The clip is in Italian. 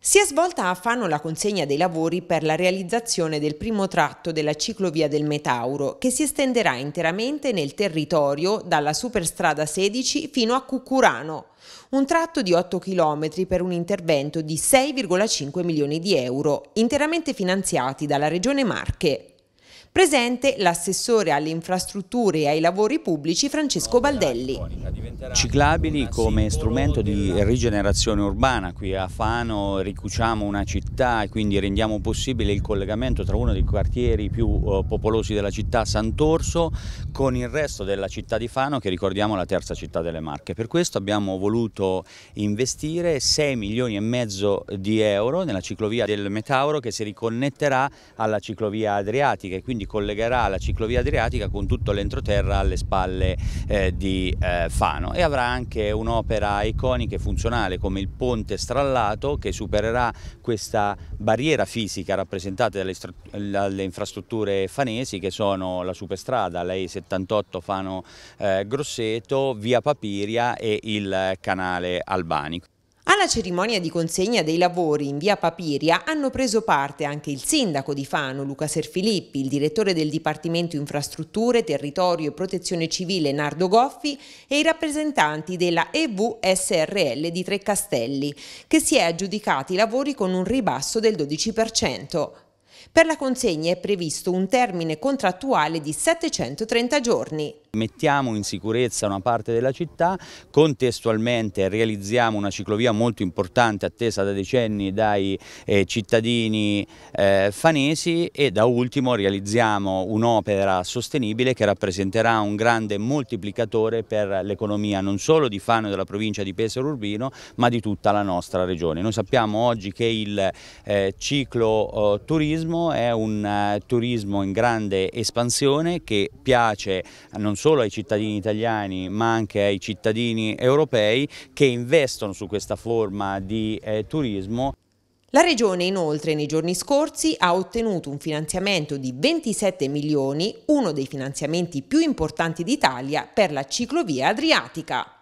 Si è svolta a Fano la consegna dei lavori per la realizzazione del primo tratto della ciclovia del Metauro, che si estenderà interamente nel territorio dalla superstrada 16 fino a Cuccurano. Un tratto di 8 km per un intervento di 6,5 milioni di euro, interamente finanziati dalla Regione Marche. Presente l'assessore alle infrastrutture e ai lavori pubblici Francesco Baldelli. Ciclabili come strumento di rigenerazione urbana, qui a Fano ricuciamo una città e quindi rendiamo possibile il collegamento tra uno dei quartieri più uh, popolosi della città, Sant'Orso, con il resto della città di Fano che ricordiamo la terza città delle Marche. Per questo abbiamo voluto investire 6 milioni e mezzo di euro nella ciclovia del Metauro che si riconnetterà alla ciclovia adriatica e quindi quindi collegherà la ciclovia adriatica con tutto l'entroterra alle spalle eh, di eh, Fano e avrà anche un'opera iconica e funzionale come il ponte strallato che supererà questa barriera fisica rappresentata dalle, dalle infrastrutture fanesi che sono la superstrada, la E78 Fano eh, Grosseto, via Papiria e il canale Albani. Alla cerimonia di consegna dei lavori in via Papiria hanno preso parte anche il sindaco di Fano, Luca Serfilippi, il direttore del Dipartimento Infrastrutture, Territorio e Protezione Civile, Nardo Goffi, e i rappresentanti della EVSRL di Tre Castelli, che si è aggiudicati i lavori con un ribasso del 12%. Per la consegna è previsto un termine contrattuale di 730 giorni. Mettiamo in sicurezza una parte della città, contestualmente realizziamo una ciclovia molto importante attesa da decenni dai eh, cittadini eh, fanesi e da ultimo realizziamo un'opera sostenibile che rappresenterà un grande moltiplicatore per l'economia non solo di Fano e della provincia di Pesaro Urbino ma di tutta la nostra regione. Noi sappiamo oggi che il eh, ciclo turismo è un eh, turismo in grande espansione che piace non solo ai cittadini italiani ma anche ai cittadini europei che investono su questa forma di eh, turismo. La Regione inoltre nei giorni scorsi ha ottenuto un finanziamento di 27 milioni, uno dei finanziamenti più importanti d'Italia per la ciclovia adriatica.